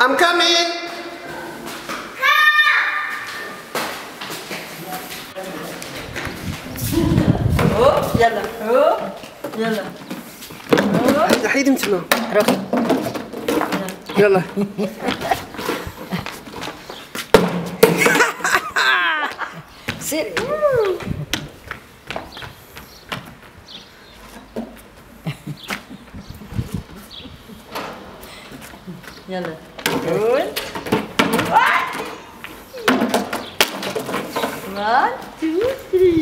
I'm coming. يلا يلا هوب حيد انت ما روح يلا سيري يلا Good. One, two, three.